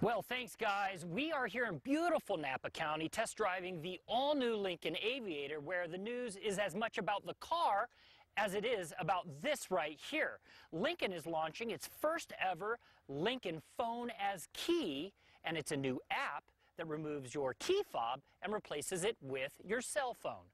Well, thanks, guys. We are here in beautiful Napa County test driving the all new Lincoln Aviator, where the news is as much about the car as it is about this right here. Lincoln is launching its first ever Lincoln Phone as Key, and it's a new app that removes your key fob and replaces it with your cell phone.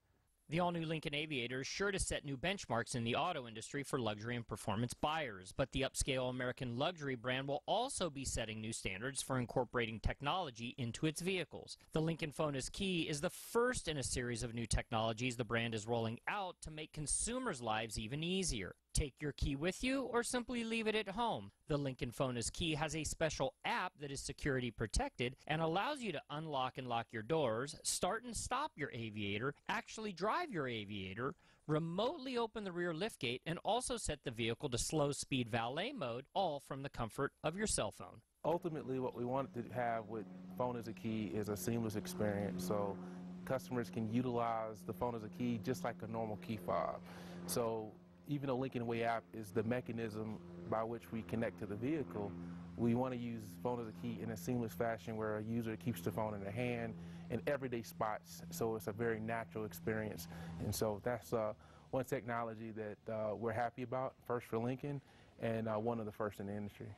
The all-new Lincoln Aviator is sure to set new benchmarks in the auto industry for luxury and performance buyers, but the upscale American luxury brand will also be setting new standards for incorporating technology into its vehicles. The Lincoln Phone as Key is the first in a series of new technologies the brand is rolling out to make consumers' lives even easier. Take your key with you or simply leave it at home. The Lincoln Phone as Key has a special app that is security protected and allows you to unlock and lock your doors, start and stop your aviator, actually drive your aviator, remotely open the rear liftgate, and also set the vehicle to slow speed valet mode, all from the comfort of your cell phone. Ultimately, what we want to have with Phone as a Key is a seamless experience. So customers can utilize the phone as a key just like a normal key fob. So even though Lincoln Way app is the mechanism by which we connect to the vehicle, we want to use phone as a key in a seamless fashion where a user keeps the phone in their hand in everyday spots. So it's a very natural experience. And so that's uh, one technology that uh, we're happy about, first for Lincoln, and uh, one of the first in the industry.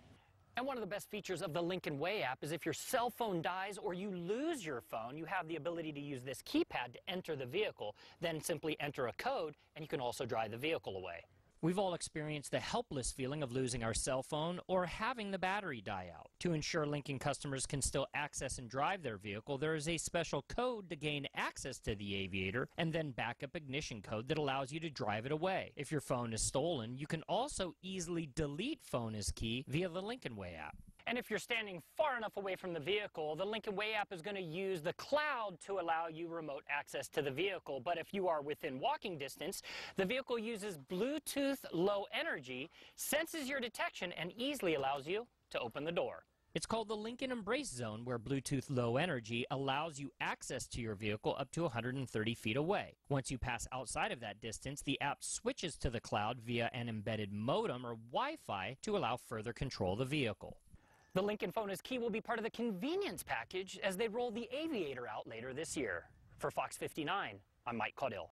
And one of the best features of the Lincoln Way app is if your cell phone dies or you lose your phone, you have the ability to use this keypad to enter the vehicle, then simply enter a code, and you can also drive the vehicle away. We've all experienced the helpless feeling of losing our cell phone or having the battery die out. To ensure Lincoln customers can still access and drive their vehicle, there is a special code to gain access to the Aviator and then backup ignition code that allows you to drive it away. If your phone is stolen, you can also easily delete phone as key via the Lincoln Way app. And if you're standing far enough away from the vehicle, the Lincoln Way app is going to use the cloud to allow you remote access to the vehicle. But if you are within walking distance, the vehicle uses Bluetooth low energy, senses your detection, and easily allows you to open the door. It's called the Lincoln Embrace Zone, where Bluetooth Low Energy allows you access to your vehicle up to 130 feet away. Once you pass outside of that distance, the app switches to the cloud via an embedded modem or Wi Fi to allow further control of the vehicle. The Lincoln Phone as Key will be part of the convenience package as they roll the Aviator out later this year. For Fox 59, I'm Mike Caudill.